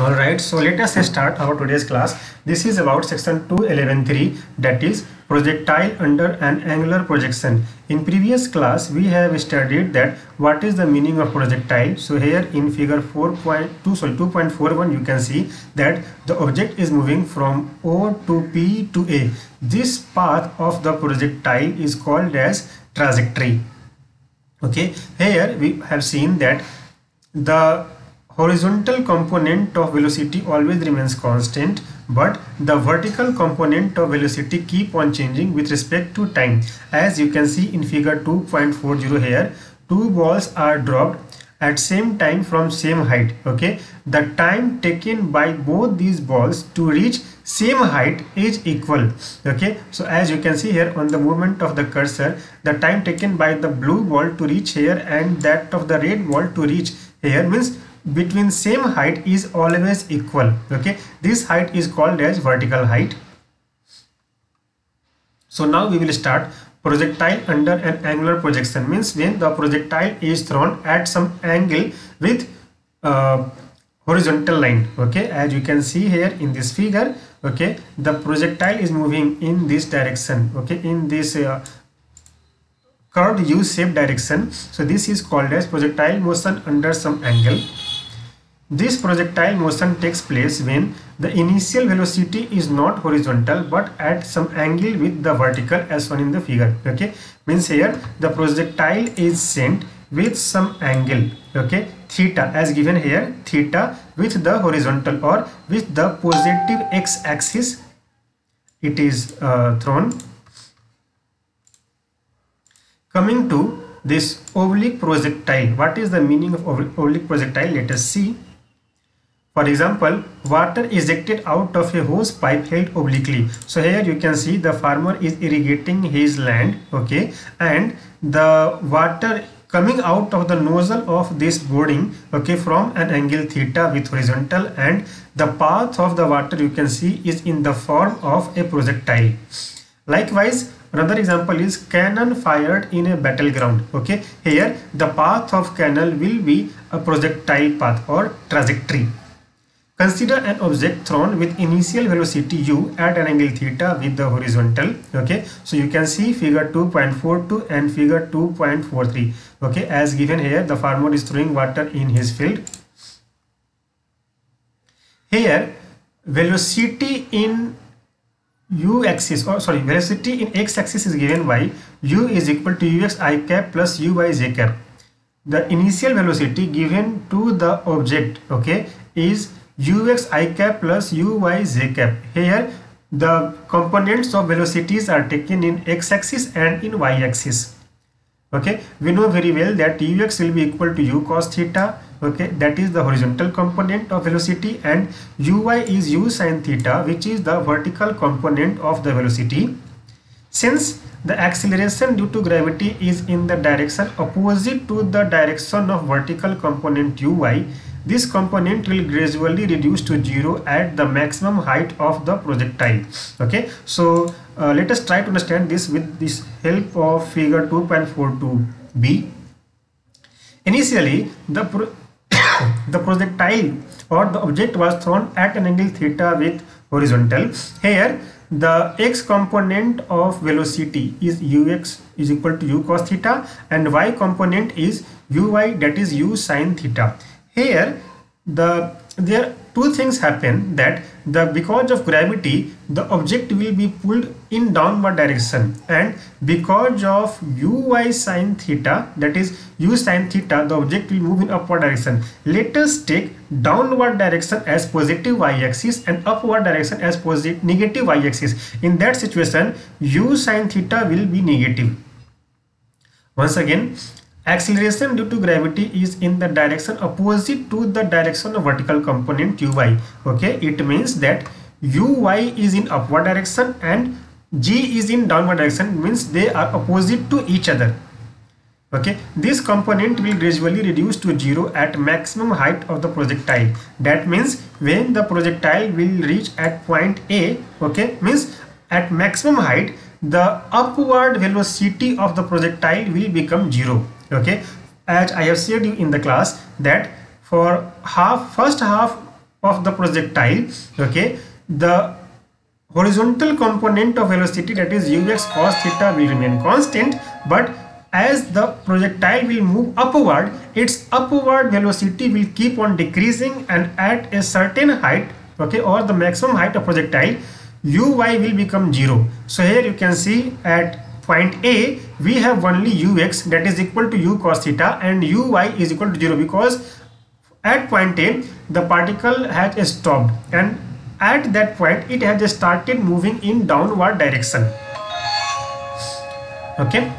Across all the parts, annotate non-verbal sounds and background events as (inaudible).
all right so let us start our today's class. This is about section 211.3 that is projectile under an angular projection. In previous class we have studied that what is the meaning of projectile. So here in figure 4.2 sorry 2.41 you can see that the object is moving from o to p to a. This path of the projectile is called as trajectory. Okay here we have seen that the horizontal component of velocity always remains constant but the vertical component of velocity keep on changing with respect to time. As you can see in figure 2.40 here two balls are dropped at same time from same height okay? The time taken by both these balls to reach same height is equal okay? So as you can see here on the movement of the cursor the time taken by the blue ball to reach here and that of the red ball to reach here means between same height is always equal okay? This height is called as vertical height. So now we will start. Projectile under an angular projection means when the projectile is thrown at some angle with uh, horizontal line okay? As you can see here in this figure okay? The projectile is moving in this direction okay? In this uh, curved u-shaped direction. So this is called as projectile motion under some angle this projectile motion takes place when the initial velocity is not horizontal but at some angle with the vertical as shown in the figure okay? Means here the projectile is sent with some angle okay? Theta as given here theta with the horizontal or with the positive x-axis it is uh, thrown. Coming to this oblique projectile what is the meaning of oblique projectile? Let us see for example, water ejected out of a hose pipe held obliquely. So here you can see the farmer is irrigating his land, okay, and the water coming out of the nozzle of this boarding, okay, from an angle theta with horizontal and the path of the water you can see is in the form of a projectile. Likewise, another example is cannon fired in a battleground, okay, here the path of cannon will be a projectile path or trajectory Consider an object thrown with initial velocity u at an angle theta with the horizontal. Okay, so you can see figure 2.42 and figure 2.43. Okay, as given here, the farmer is throwing water in his field. Here, velocity in u axis or sorry velocity in x axis is given by u is equal to ux i cap plus u by j cap the initial velocity given to the object okay is ux i cap plus uy z cap. Here the components of velocities are taken in x-axis and in y-axis. Okay, we know very well that ux will be equal to u cos theta. Okay, that is the horizontal component of velocity and uy is u sin theta which is the vertical component of the velocity. Since the acceleration due to gravity is in the direction opposite to the direction of vertical component uy, this component will gradually reduce to zero at the maximum height of the projectile. Okay, so uh, let us try to understand this with this help of figure 2.42b. Initially, the pro (coughs) the projectile or the object was thrown at an angle theta with horizontal. Here, the x component of velocity is ux is equal to u cos theta and y component is uy that is u sin theta here the there two things happen that the because of gravity the object will be pulled in downward direction. And because of uy sine theta that is u sine theta the object will move in upward direction. Let us take downward direction as positive y-axis and upward direction as positive negative y-axis. In that situation u sine theta will be negative. Once again acceleration due to gravity is in the direction opposite to the direction of vertical component uy okay? It means that uy is in upward direction and g is in downward direction means they are opposite to each other okay? This component will gradually reduce to zero at maximum height of the projectile. That means when the projectile will reach at point a okay? Means at maximum height the upward velocity of the projectile will become zero okay? As i have said you in the class that for half first half of the projectile okay the horizontal component of velocity that is ux cos theta will remain constant but as the projectile will move upward its upward velocity will keep on decreasing and at a certain height okay or the maximum height of projectile uy will become zero. So here you can see at point a we have only ux that is equal to u cos theta and uy is equal to zero because at point a the particle has stopped and at that point it has started moving in downward direction. Okay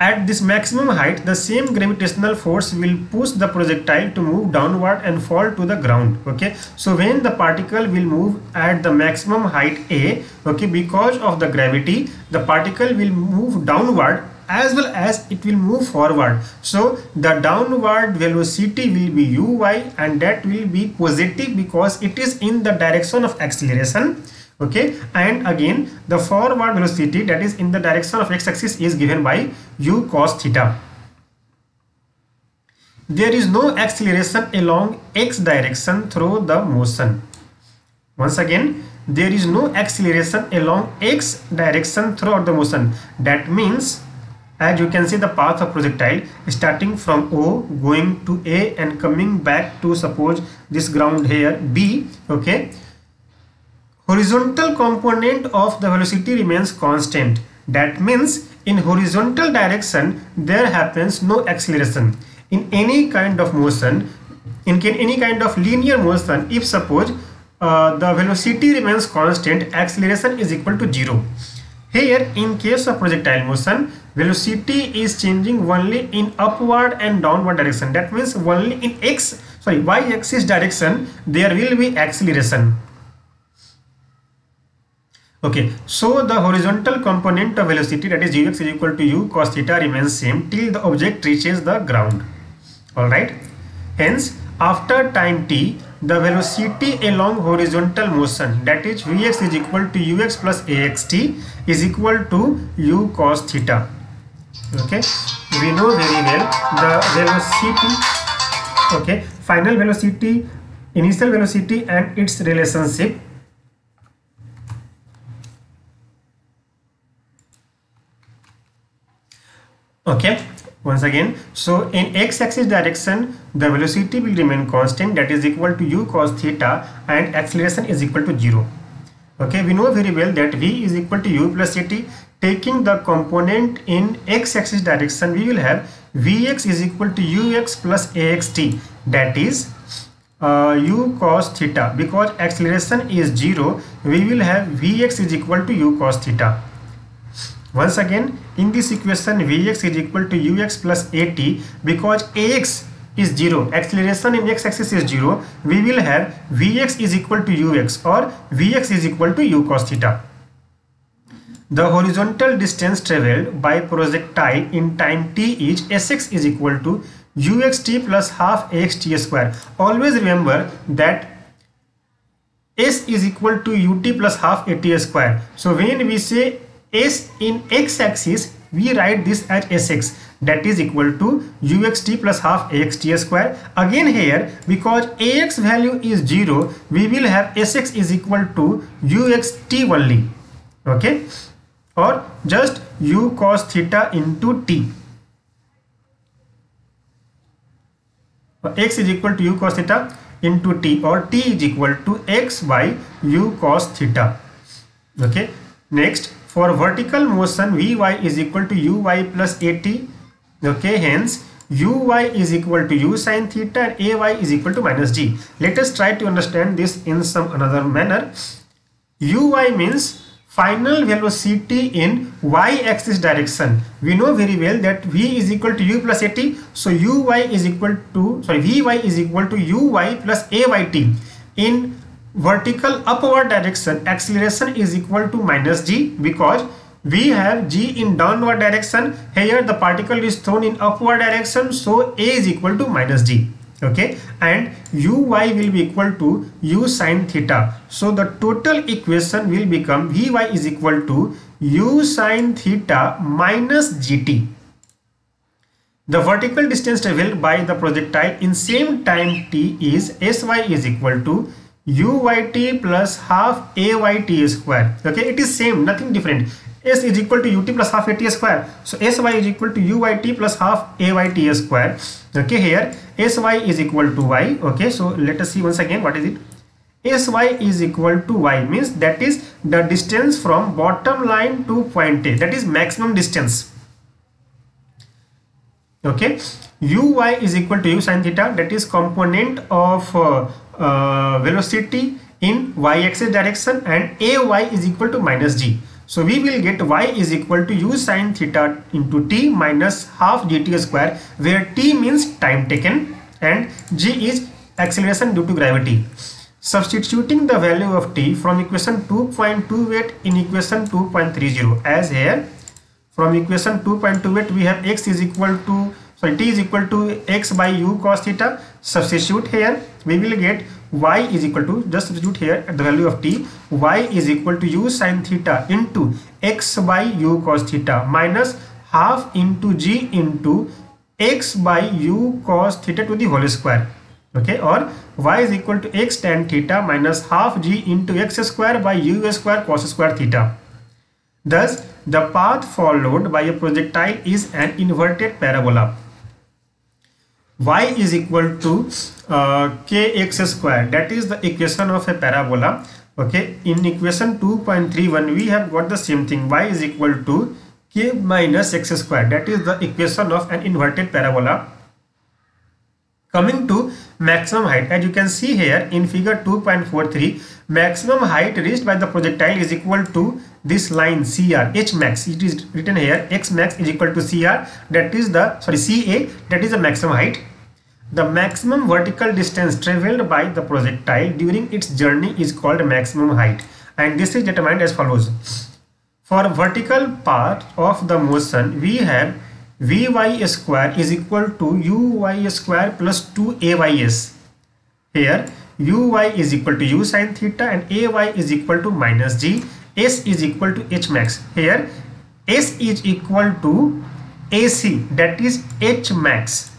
at this maximum height the same gravitational force will push the projectile to move downward and fall to the ground okay? So when the particle will move at the maximum height a okay because of the gravity the particle will move downward as well as it will move forward. So the downward velocity will be uy and that will be positive because it is in the direction of acceleration okay? And again the forward velocity that is in the direction of x-axis is given by u cos theta. There is no acceleration along x direction through the motion. Once again there is no acceleration along x direction throughout the motion. That means as you can see the path of projectile starting from O going to A and coming back to suppose this ground here B okay horizontal component of the velocity remains constant. That means in horizontal direction there happens no acceleration. In any kind of motion in any kind of linear motion if suppose uh, the velocity remains constant acceleration is equal to zero. Here in case of projectile motion velocity is changing only in upward and downward direction. That means only in x sorry y axis direction there will be acceleration okay so the horizontal component of velocity that is ux is equal to u cos theta remains same till the object reaches the ground. All right hence after time t the velocity along horizontal motion that is vx is equal to ux plus axt is equal to u cos theta. Okay? We know very well the velocity okay final velocity initial velocity and its relationship okay once again. So in x-axis direction the velocity will remain constant that is equal to u cos theta and acceleration is equal to zero. Okay we know very well that v is equal to u plus at taking the component in x-axis direction we will have vx is equal to ux plus axt that is uh, u cos theta. Because acceleration is 0 we will have vx is equal to u cos theta. Once again in this equation vx is equal to ux plus at because ax is 0 acceleration in x-axis is 0 we will have vx is equal to ux or vx is equal to u cos theta the horizontal distance traveled by projectile in time t is sx is equal to uxt plus half axt square. Always remember that s is equal to ut plus half at square. So when we say s in x-axis, we write this as sx that is equal to uxt plus half axt square. Again here because ax value is 0, we will have sx is equal to uxt only. Okay or just u cos theta into t. x is equal to u cos theta into t or t is equal to x by u cos theta. Okay. Next, for vertical motion, vy is equal to uy plus at. Okay. Hence, uy is equal to u sin theta and ay is equal to minus g. Let us try to understand this in some another manner. uy means final velocity in y-axis direction we know very well that v is equal to u plus at so uy is equal to sorry vy is equal to uy plus ayt in vertical upward direction acceleration is equal to minus g because we have g in downward direction. Here the particle is thrown in upward direction so a is equal to minus g okay? And uy will be equal to u sine theta. So the total equation will become vy is equal to u sine theta minus gt the vertical distance traveled by the projectile in same time t is sy is equal to uyt plus half ayt square. Okay it is same nothing different. S is equal to ut plus half at square. So sy is equal to uyt plus half ayt square. Okay here sy is equal to y. Okay so let us see once again what is it? Sy is equal to y means that is the distance from bottom line to point a. That is maximum distance. Okay uy is equal to u sine theta. That is component of uh, uh, velocity in y-axis direction and ay is equal to minus g. So we will get y is equal to u sine theta into t minus half gt square where t means time taken and g is acceleration due to gravity. Substituting the value of t from equation 2.28 in equation 2.30 as here from equation 2.28 we have x is equal to sorry t is equal to x by u cos theta substitute here. We will get y is equal to just substitute here at the value of t y is equal to u sin theta into x by u cos theta minus half into g into x by u cos theta to the whole square. Okay or y is equal to x tan theta minus half g into x square by u square cos square theta. Thus the path followed by a projectile is an inverted parabola. Y is equal to uh, kx square. That is the equation of a parabola. Okay? In equation 2.31 we have got the same thing. y is equal to k minus x square. That is the equation of an inverted parabola. Coming to maximum height. As you can see here in figure 2.43 maximum height reached by the projectile is equal to this line CR H max. It is written here X max is equal to CR that is the sorry CA that is the maximum height the maximum vertical distance traveled by the projectile during its journey is called maximum height and this is determined as follows for vertical part of the motion we have Vy square is equal to Uy square plus 2Ays here Uy is equal to U sine theta and Ay is equal to minus G S is equal to H max. Here S is equal to AC that is H max.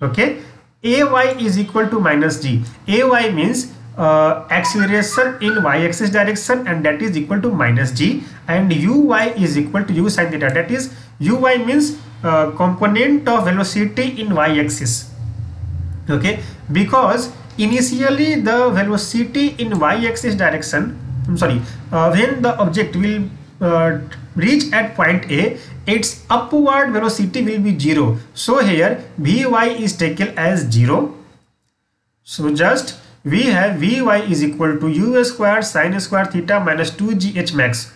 Okay. AY is equal to minus G. AY means uh, acceleration in y-axis direction and that is equal to minus g. And uy is equal to u sine theta. That is uy means uh, component of velocity in y-axis okay? Because initially the velocity in y-axis direction I'm sorry uh, when the object will uh, reach at point A its upward velocity will be 0 so here Vy is taken as 0 so just we have Vy is equal to u square sine square theta minus 2gh max.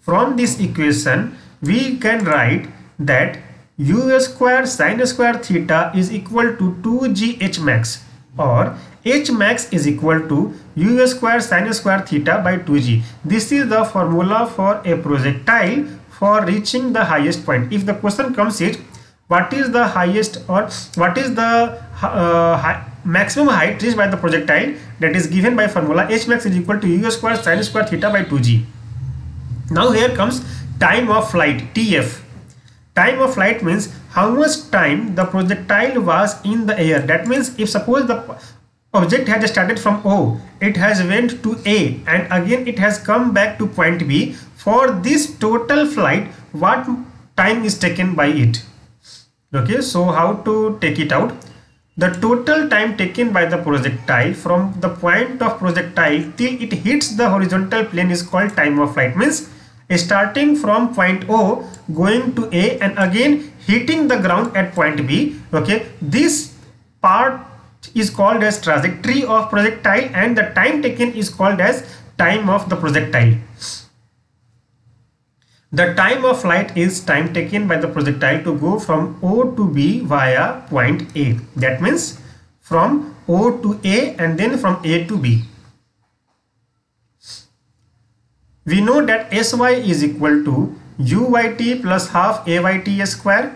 From this equation we can write that u square sine square theta is equal to 2gh max or h max is equal to u square sine square theta by 2g. This is the formula for a projectile for reaching the highest point. If the question comes is what is the highest or what is the uh, high, maximum height reached by the projectile that is given by formula h max is equal to u square sine square theta by 2g. Now here comes time of flight TF. Time of flight means how much time the projectile was in the air. That means if suppose the object has started from O, it has went to A and again it has come back to point B. For this total flight, what time is taken by it? Okay, so how to take it out? The total time taken by the projectile from the point of projectile till it hits the horizontal plane is called time of flight. Means starting from point O going to A and again hitting the ground at point B. Okay, this part is called as trajectory of projectile and the time taken is called as time of the projectile. The time of flight is time taken by the projectile to go from O to B via point A. That means from O to A and then from A to B. We know that Sy is equal to Uyt plus half Ayt square.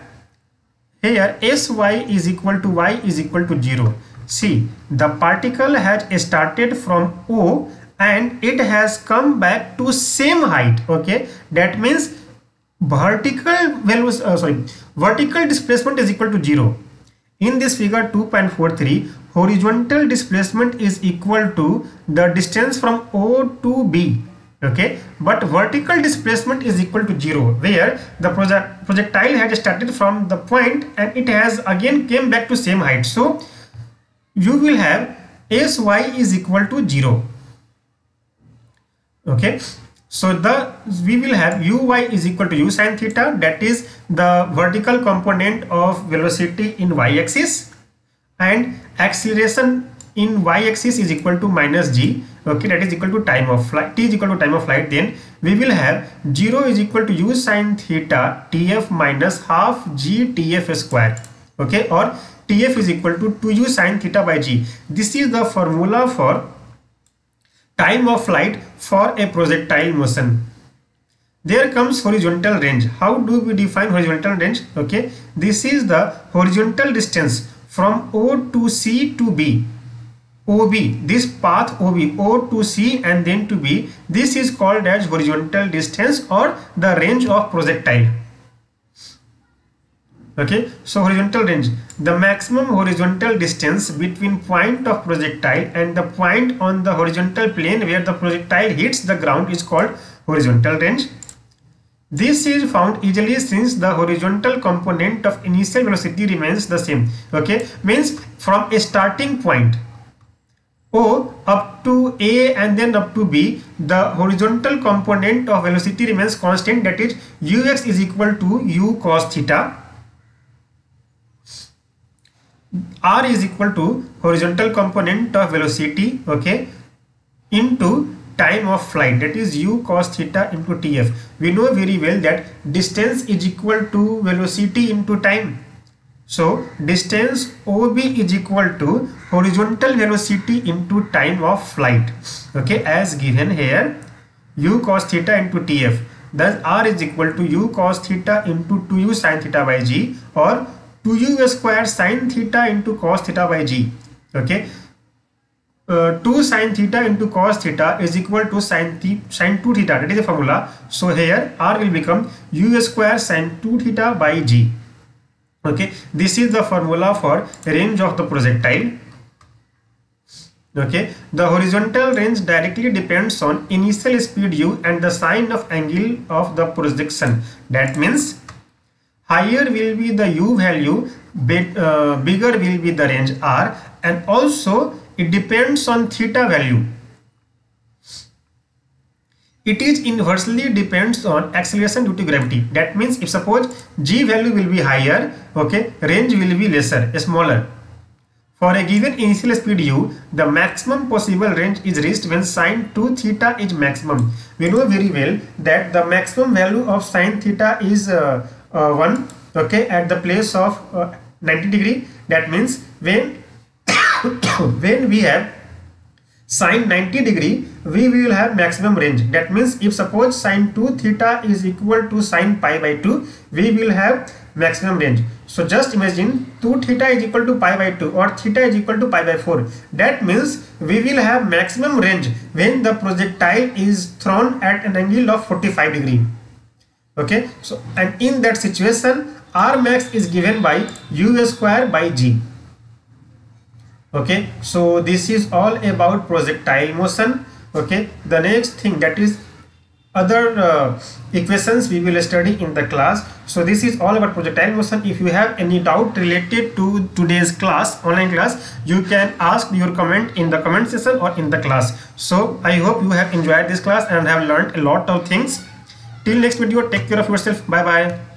Here Sy is equal to y is equal to 0. See, the particle has started from O and it has come back to same height. Okay, that means vertical values uh, sorry vertical displacement is equal to 0 in this figure 2.43 horizontal displacement is equal to the distance from O to B okay? But vertical displacement is equal to 0 where the project projectile has started from the point and it has again came back to same height. So you will have sy is equal to 0 okay? So the we will have uy is equal to u sine theta that is the vertical component of velocity in y-axis and acceleration in y-axis is equal to minus g okay that is equal to time of flight. T is equal to time of flight then we will have 0 is equal to u sine theta tf minus half g tf square. Okay or tf is equal to 2u sine theta by g. This is the formula for time of flight for a projectile motion. There comes horizontal range. How do we define horizontal range? Okay this is the horizontal distance from o to c to b ob this path ob o to c and then to b this is called as horizontal distance or the range of projectile. Okay so horizontal range the maximum horizontal distance between point of projectile and the point on the horizontal plane where the projectile hits the ground is called horizontal range. This is found easily since the horizontal component of initial velocity remains the same. Okay means from a starting point O up to A and then up to B, the horizontal component of velocity remains constant that is ux is equal to u cos theta. R is equal to horizontal component of velocity okay into time of flight that is u cos theta into tf. We know very well that distance is equal to velocity into time so distance ob is equal to horizontal velocity into time of flight. Okay as given here u cos theta into tf thus r is equal to u cos theta into 2u sin theta by g or 2u square sin theta into cos theta by g. Okay uh, 2 sin theta into cos theta is equal to sine, sine 2 theta. That is the formula. So here r will become u square sin 2 theta by g okay? This is the formula for range of the projectile. Okay? The horizontal range directly depends on initial speed u and the sine of angle of the projection. That means higher will be the u value bit, uh, bigger will be the range r and also it depends on theta value it is inversely depends on acceleration due to gravity. That means if suppose g value will be higher okay range will be lesser smaller. For a given initial speed u the maximum possible range is reached when sine 2 theta is maximum. We know very well that the maximum value of sine theta is uh, uh, 1 okay at the place of uh, 90 degree. That means when (coughs) when we have sine 90 degree we will have maximum range. That means if suppose sine 2 theta is equal to sine pi by 2 we will have maximum range. So just imagine 2 theta is equal to pi by 2 or theta is equal to pi by 4 that means we will have maximum range when the projectile is thrown at an angle of 45 degree. Okay? So and in that situation r max is given by u square by g okay so this is all about projectile motion. Okay the next thing that is other uh, equations we will study in the class. So this is all about projectile motion. If you have any doubt related to today's class online class you can ask your comment in the comment section or in the class. So i hope you have enjoyed this class and have learned a lot of things. Till next video take care of yourself. Bye bye